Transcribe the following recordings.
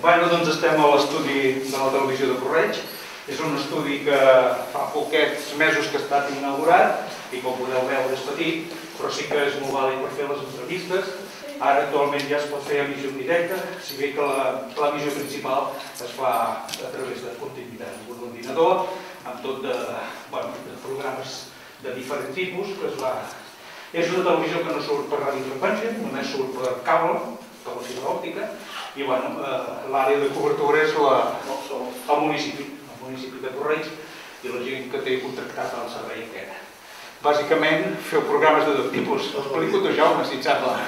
Bueno, doncs estem a l'estudi de la televisió de Correig. És un estudi que fa poquets mesos que ha estat inaugurat i com podeu veure és petit, però sí que és molt vàlid per fer les entrevistes. Ara actualment ja es pot fer emissió en directe, si bé que l'emissió principal es fa a través de continuïtat amb un ordinador, amb tot de, bueno, de programes de diferents tipus que es va... És una televisió que no surt per radiofreqüència, només surt per cable, per la fibra òptica, i bueno, eh, l'àrea de cobertura és la, el municipi, el municipi de Correig i la gent que té contractat el servei aquest. Bàsicament, feu programes de tot tipus. Explico tu, Jaume, si et sembla.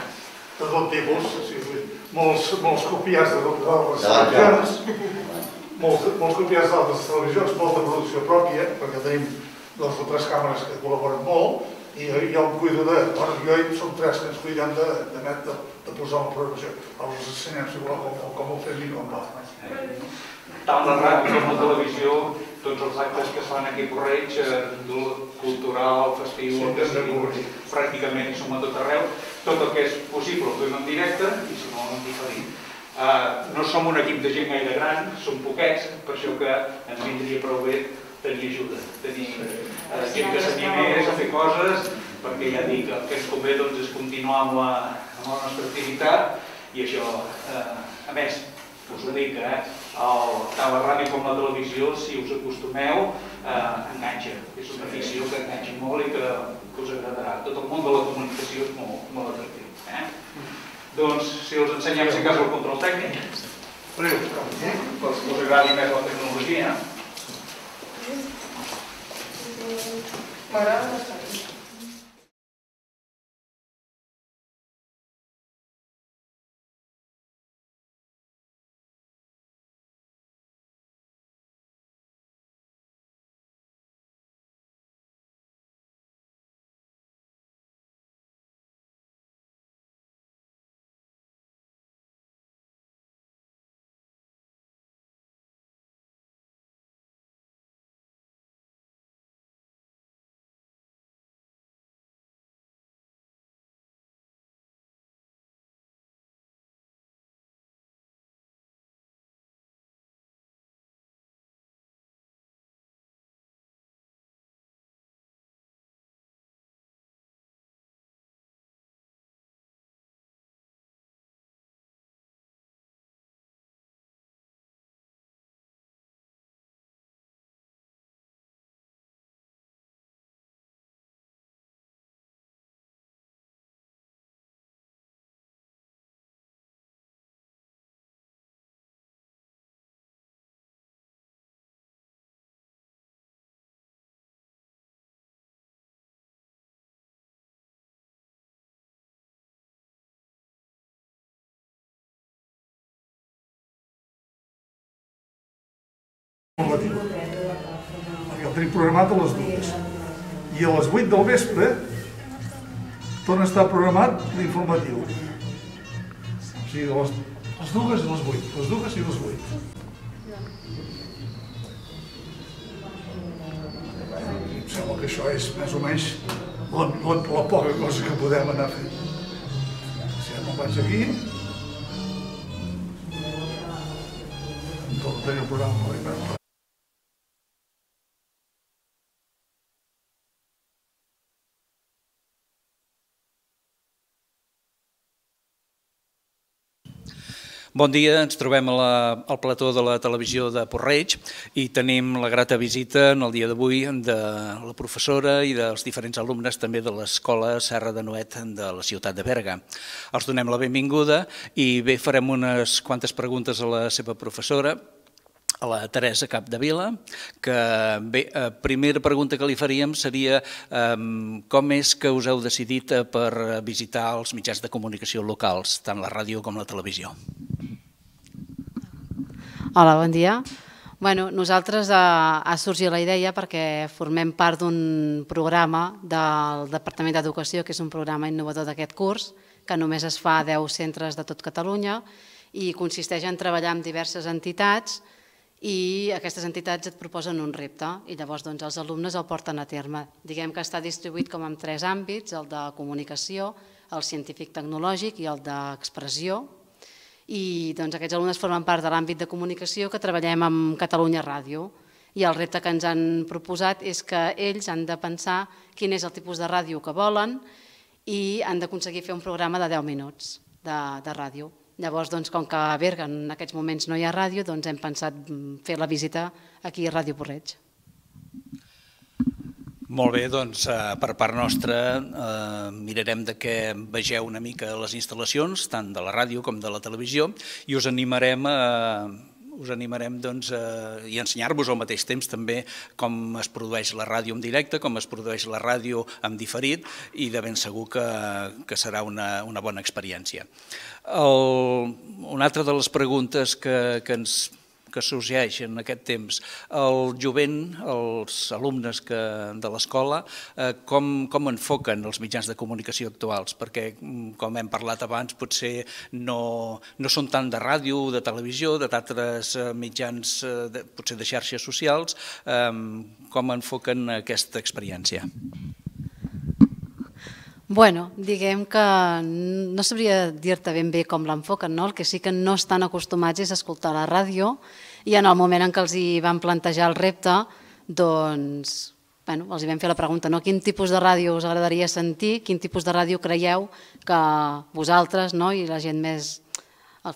De tot tipus, sí, sí. Molts, molts copiats de, les televisions, molts, molts copiats d'altres televisions, molta producció pròpia, perquè tenim dues o tres càmeres que col·laboren molt, i jo em cuido de... Bueno, jo i som tres que ens cuidem de, de, de, de posar la programació. Els ensenyem si voleu com, com ho fem i com va. Tant la ràdio com la televisió, tots els actes que es fan aquí a Correig, eh, cultural, festiu, sí, pràcticament hi som a tot arreu, tot el que és possible ho fem en directe i si no en diferit. Uh, no som un equip de gent gaire gran, som poquets, per això que ens vindria prou bé tenir ajuda, tenir uh, gent que s'animés a fer coses, perquè ja dic, el que ens convé doncs, és continuar amb la, amb la nostra activitat i això, uh, a més, us ho dic, eh, el, tant la ràdio com la televisió, si us acostumeu, eh, enganxa. És una afició que enganxa molt i que, que us agradarà. Tot el món de la comunicació és molt, molt atractiu. Eh? Doncs, si us ensenyem, si cas, el control tècnic, pels que us agradi més la tecnologia. Morando, informatiu. Perquè el tenim programat a les dues. I a les 8 del vespre torna a estar programat l'informatiu. O sigui, a les, les dues i les 8. Les dues i les 8. Em sembla que això és més o menys la, la, la poca cosa que podem anar fent. Si ja me'n vaig aquí, torno a tenir el programa Bon dia, ens trobem a la, al plató de la televisió de Porreig i tenim la grata visita en el dia d'avui de la professora i dels diferents alumnes també de l'Escola Serra de Noet de la ciutat de Berga. Els donem la benvinguda i bé, farem unes quantes preguntes a la seva professora a la Teresa Capdevila, que bé, eh, primera pregunta que li faríem seria eh, com és que us heu decidit eh, per visitar els mitjans de comunicació locals, tant la ràdio com la televisió? Hola, bon dia. Bueno, nosaltres ha, eh, ha sorgit la idea perquè formem part d'un programa del Departament d'Educació, que és un programa innovador d'aquest curs, que només es fa a 10 centres de tot Catalunya i consisteix en treballar amb diverses entitats i aquestes entitats et proposen un repte i llavors doncs, els alumnes el porten a terme. Diguem que està distribuït com en tres àmbits, el de comunicació, el científic tecnològic i el d'expressió, I doncs, aquests alumnes formen part de l'àmbit de comunicació que treballem amb Catalunya Ràdio. I el repte que ens han proposat és que ells han de pensar quin és el tipus de ràdio que volen i han d'aconseguir fer un programa de 10 minuts de, de ràdio. Llavors, doncs, com que a Berga en aquests moments no hi ha ràdio, doncs hem pensat fer la visita aquí a Ràdio Porreig. Molt bé, doncs eh, per part nostra eh, mirarem de que vegeu una mica les instal·lacions, tant de la ràdio com de la televisió, i us animarem a, us animarem doncs, a, i ensenyar-vos al mateix temps també com es produeix la ràdio en directe, com es produeix la ràdio en diferit i de ben segur que, que serà una, una bona experiència. El, una altra de les preguntes que, que ens que sorgeix en aquest temps. El jovent, els alumnes que, de l'escola, eh, com, com enfoquen els mitjans de comunicació actuals? Perquè, mm, com hem parlat abans, potser no, no són tant de ràdio, de televisió, de d'altres eh, mitjans, eh, de, potser de xarxes socials. Eh, com enfoquen aquesta experiència? Bueno, diguem que no sabria dir-te ben bé com l'enfoquen, no? el que sí que no estan acostumats és escoltar la ràdio i en el moment en què els hi van plantejar el repte, doncs bueno, els hi vam fer la pregunta, no? quin tipus de ràdio us agradaria sentir, quin tipus de ràdio creieu que vosaltres no? i la gent més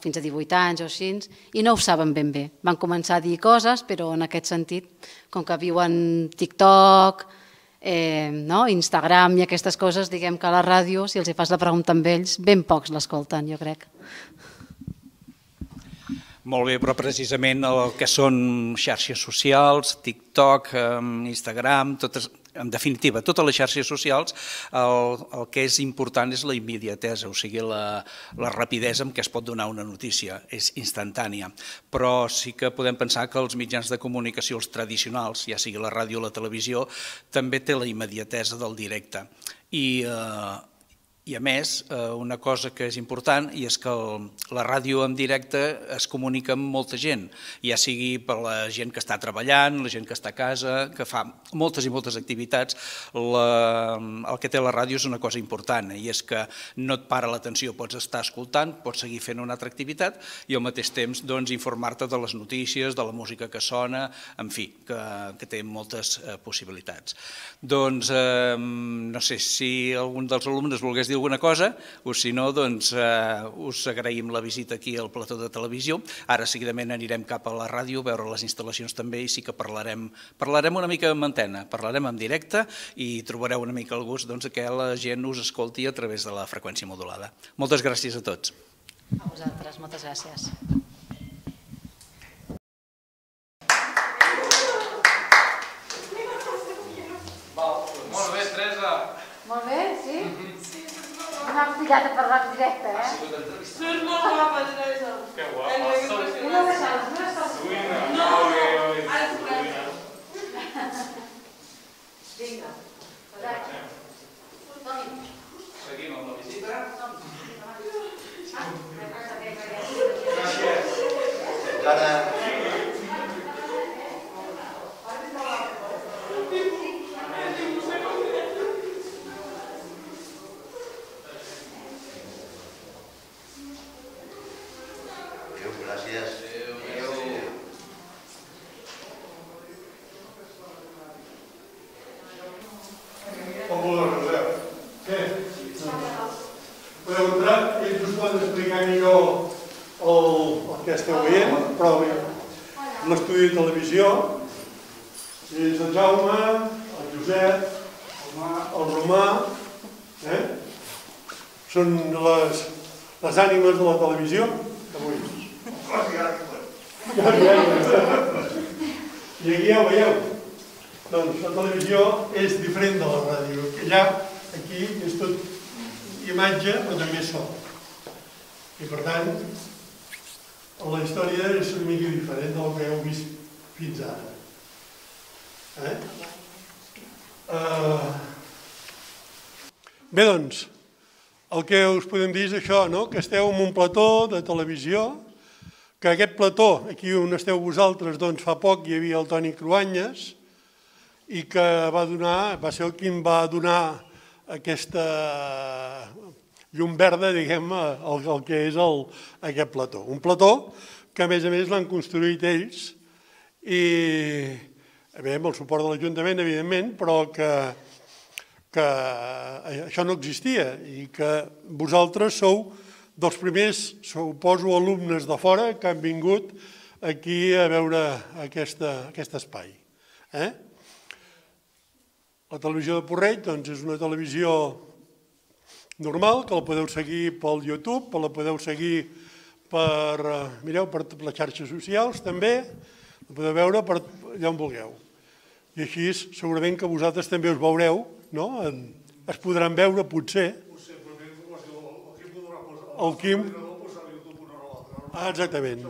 fins a 18 anys o així, i no ho saben ben bé. Van començar a dir coses, però en aquest sentit, com que viuen TikTok, eh, no? Instagram i aquestes coses, diguem que a la ràdio, si els hi fas la pregunta amb ells, ben pocs l'escolten, jo crec. Molt bé, però precisament el que són xarxes socials, TikTok, Instagram, totes, en definitiva, totes les xarxes socials, el, el que és important és la immediatesa, o sigui, la, la rapidesa amb què es pot donar una notícia, és instantània. Però sí que podem pensar que els mitjans de comunicació, els tradicionals, ja sigui la ràdio o la televisió, també té la immediatesa del directe. I eh, i a més, eh, una cosa que és important i és que la ràdio en directe es comunica amb molta gent, ja sigui per la gent que està treballant, la gent que està a casa, que fa moltes i moltes activitats. La, el que té la ràdio és una cosa important i és que no et para l'atenció, pots estar escoltant, pots seguir fent una altra activitat i al mateix temps doncs, informar-te de les notícies, de la música que sona, en fi, que, que té moltes eh, possibilitats. Doncs eh, no sé si algun dels alumnes volgués dir dir alguna cosa, o si no, doncs eh, us agraïm la visita aquí al plató de televisió. Ara seguidament anirem cap a la ràdio, veure les instal·lacions també i sí que parlarem, parlarem una mica amb antena, parlarem en directe i trobareu una mica el gust doncs, que la gent us escolti a través de la freqüència modulada. Moltes gràcies a tots. A vosaltres, moltes gràcies. Molt bé, Teresa. Molt bé, sí? m'ha pillat a parlar en directe, eh? Surt molt guapa, Teresa. Que guapa. Una de les una salsa. No, ara t'ho prego. Vinga. Seguim amb la visita. Ara, Adéu, gràcies. Com voleu, Josep? Què? Podeu entrar, ells us poden explicar millor el, el que esteu veient, però bé, de televisió, és el Jaume, el Josep, el Romà, eh? són les, les ànimes de la televisió d'avui. I aquí ja ho veieu. Doncs la televisió és diferent de la ràdio. Allà, aquí, és tot imatge, però també so. I per tant, la història és una mica diferent del que heu vist fins ara. Eh? Uh... Bé, doncs, el que us podem dir és això, no? que esteu en un plató de televisió, que aquest plató, aquí on esteu vosaltres, doncs fa poc hi havia el Toni Cruanyes, i que va donar, va ser el qui em va donar aquesta llum verda, diguem, el, el que és el, aquest plató. Un plató que, a més a més, l'han construït ells i, bé, amb el suport de l'Ajuntament, evidentment, però que, que això no existia i que vosaltres sou dels primers, suposo, alumnes de fora que han vingut aquí a veure aquesta, aquest espai. Eh? La televisió de Porreig doncs, és una televisió normal, que la podeu seguir pel YouTube, la podeu seguir per, eh, mireu, per les xarxes socials també, la podeu veure per allà on vulgueu. I així segurament que vosaltres també us veureu, no? es podran veure potser. El Quim... Ah, exactament.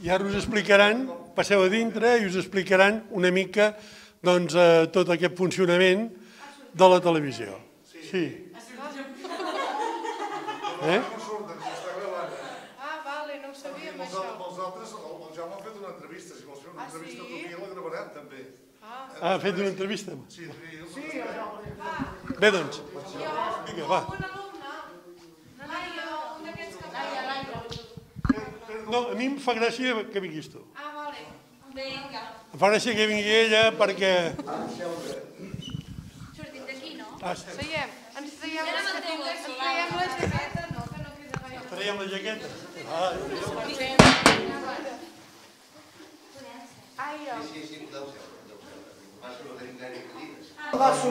I ara us explicaran, passeu a dintre i us explicaran una mica doncs, eh, tot aquest funcionament de la televisió. Sí. Eh? Ah, vale, no ho sabíem, això. Els altres, el Jaume ha fet una entrevista, si vols fer una Ah, entrevista sí? tu la gravarem també. Ah, ha fet una entrevista. Sí, sí, Bé, doncs, vinga, va. Un alumne, Laia, un d'aquests que... Laia, Laia. No, a mi em fa gràcia que vinguis tu. Ah, vale. Vinga. Em fa gràcia que vingui ella perquè... Sortim d'aquí, no? Ah, sí. Seiem. Ens traiem, Ja no ens ens traiem la jaqueta, no, que no queda gaire. Traiem la jaqueta. Ah, Aire. Sí, sí, seure, podeu seure. Cadires. Passo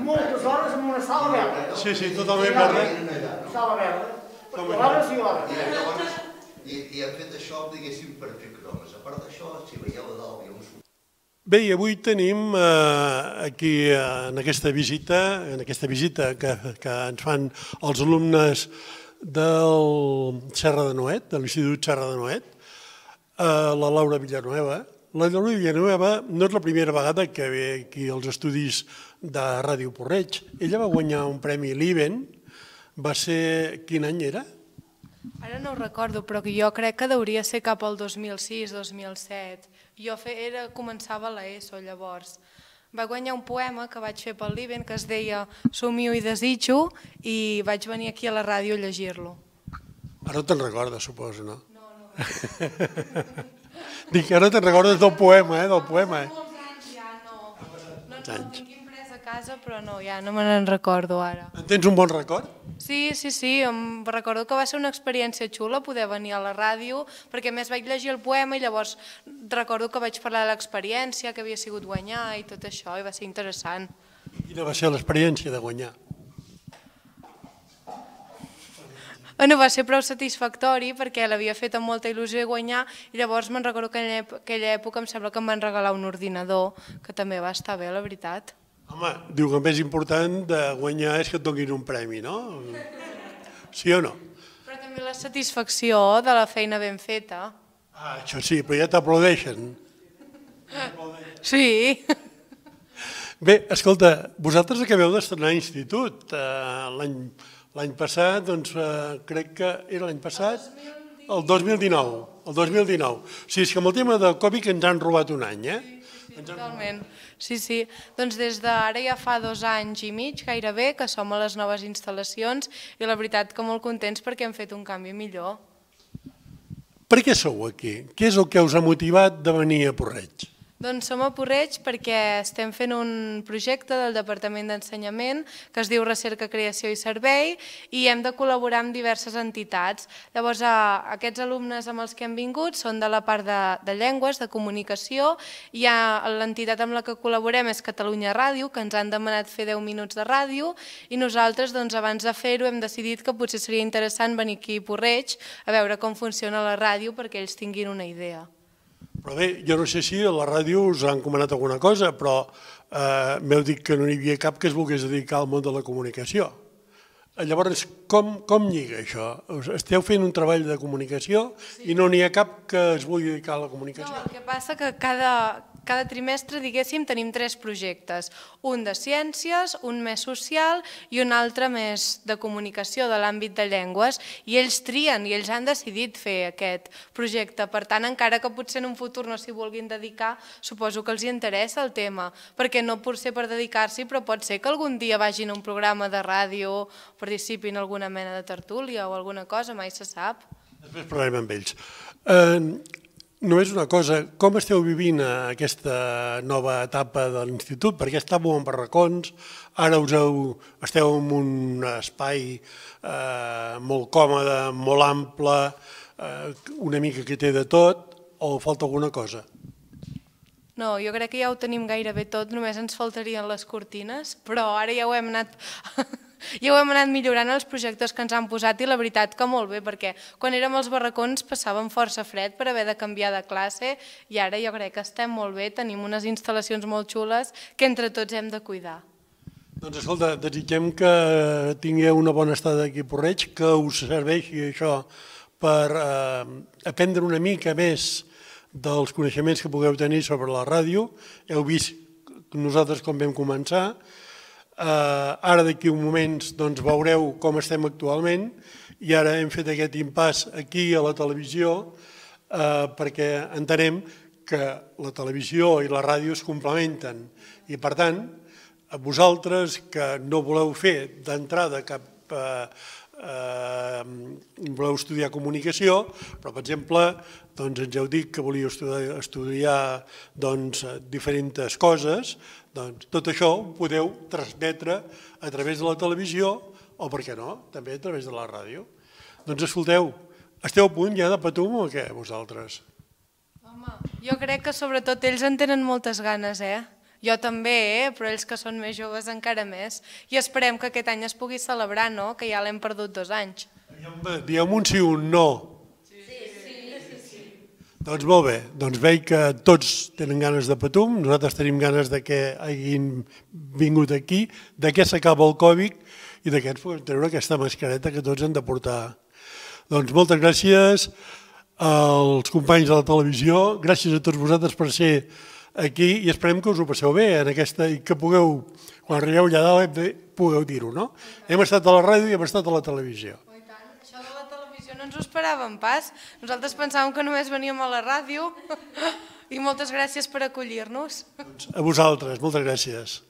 moltes hores en una sala verda. sí, sí, totalment verda. Sala verda. Hores i hores. I llavors, i, i hem fet això, diguéssim, per fer cromes. A part d'això, si veieu a dalt, hi ha un Bé, i avui tenim eh, aquí eh, en aquesta visita, en aquesta visita que, que ens fan els alumnes del Serra de Noet, de l'Institut Serra de Noet, eh, la Laura Villanueva. La Laura Villanueva no és la primera vegada que ve aquí als estudis de Ràdio Porreig. Ella va guanyar un premi l'IBEN, va ser... Quin any era? Ara no ho recordo, però que jo crec que hauria ser cap al 2006-2007. Jo fe, era, començava l'ESO llavors. Va guanyar un poema que vaig fer pel Liben que es deia Somio i desitjo i vaig venir aquí a la ràdio a llegir-lo. Ara no te'n recordes, suposo, no? No, no. Dic, ara te'n recordes del poema, eh, del poema. Eh? Molts anys ja no. No, no el anys. tinc imprès a casa, però no, ja no me n'en recordo ara. En tens un bon record? Sí, sí, sí, em recordo que va ser una experiència xula poder venir a la ràdio, perquè més vaig llegir el poema i llavors recordo que vaig parlar de l'experiència, que havia sigut guanyar i tot això, i va ser interessant. Quina va ser l'experiència de guanyar? Bueno, va ser prou satisfactori perquè l'havia fet amb molta il·lusió de guanyar i llavors me'n recordo que en aquella època em sembla que em van regalar un ordinador, que també va estar bé, la veritat. Home, diu que el més important de guanyar és que et donin un premi, no? Sí o no? Però també la satisfacció de la feina ben feta. Ah, això sí, però ja t'aplaudeixen. Sí. Bé, escolta, vosaltres acabeu d'estrenar institut. Eh, L'any l'any passat, doncs, eh, crec que era l'any passat, el 2019. El 2019. O sigui, és que amb el tema del Covid ens han robat un any, eh? Sí, totalment. Sí, sí. Doncs des d'ara ja fa dos anys i mig, gairebé, que som a les noves instal·lacions i la veritat que molt contents perquè hem fet un canvi millor. Per què sou aquí? Què és el que us ha motivat de venir a Porreig? Doncs som a Porreig perquè estem fent un projecte del Departament d'Ensenyament que es diu Recerca, Creació i Servei i hem de col·laborar amb diverses entitats. Llavors, aquests alumnes amb els que hem vingut són de la part de, de llengües, de comunicació, i l'entitat amb la que col·laborem és Catalunya Ràdio, que ens han demanat fer 10 minuts de ràdio, i nosaltres, doncs, abans de fer-ho, hem decidit que potser seria interessant venir aquí a Porreig a veure com funciona la ràdio perquè ells tinguin una idea. Però bé, jo no sé si a la ràdio us han comanat alguna cosa, però eh, m'heu dit que no n'hi havia cap que es volgués dedicar al món de la comunicació. Eh, Llavors, com, com lliga això? Esteu fent un treball de comunicació sí. i no n'hi ha cap que es vulgui dedicar a la comunicació? No, el que passa que cada, cada trimestre, diguéssim, tenim tres projectes. Un de ciències, un més social i un altre més de comunicació de l'àmbit de llengües. I ells trien i ells han decidit fer aquest projecte. Per tant, encara que potser en un futur no s'hi vulguin dedicar, suposo que els hi interessa el tema, perquè no pot ser per dedicar-s'hi, però pot ser que algun dia vagin a un programa de ràdio, participin en alguna mena de tertúlia o alguna cosa, mai se sap. Després parlarem amb ells. Eh, Només una cosa, com esteu vivint aquesta nova etapa de l'institut? Perquè estàveu en barracons, ara us heu, esteu en un espai eh, molt còmode, molt ample, eh, una mica que té de tot, o falta alguna cosa? No, jo crec que ja ho tenim gairebé tot, només ens faltarien les cortines, però ara ja ho hem anat i ho hem anat millorant els projectors que ens han posat i la veritat que molt bé, perquè quan érem als barracons passàvem força fred per haver de canviar de classe i ara jo crec que estem molt bé, tenim unes instal·lacions molt xules que entre tots hem de cuidar. Doncs escolta, desitgem que tingueu una bona estada aquí a Porreig, que us serveixi això per eh, aprendre una mica més dels coneixements que pugueu tenir sobre la ràdio. Heu vist nosaltres com vam començar, ara d'aquí un moment doncs, veureu com estem actualment. I ara hem fet aquest impàs aquí a la televisió eh, perquè entenem que la televisió i la ràdio es complementen. I per tant a vosaltres que no voleu fer d'entrada cap eh, eh, voleu estudiar comunicació, però per exemple doncs ens heu dit que volíeu estudiar, estudiar doncs, diferents coses, doncs tot això ho podeu transmetre a través de la televisió o, per què no, també a través de la ràdio. Doncs escolteu, esteu a punt ja de patum o què, vosaltres? Home, jo crec que sobretot ells en tenen moltes ganes, eh? Jo també, eh? però ells que són més joves encara més. I esperem que aquest any es pugui celebrar, no? Que ja l'hem perdut dos anys. Diguem un sí o un no. Doncs molt bé, doncs veig que tots tenen ganes de Patum, nosaltres tenim ganes de que hagin vingut aquí, de què s'acaba el Covid i d'aquests podem treure aquesta mascareta que tots han de portar. Doncs moltes gràcies als companys de la televisió, gràcies a tots vosaltres per ser aquí i esperem que us ho passeu bé en aquesta, i que pugueu, quan arribeu allà dalt, pugueu dir-ho, no? Hem estat a la ràdio i hem estat a la televisió no ens ho esperàvem pas. Nosaltres pensàvem que només veníem a la ràdio i moltes gràcies per acollir-nos. A vosaltres, moltes gràcies.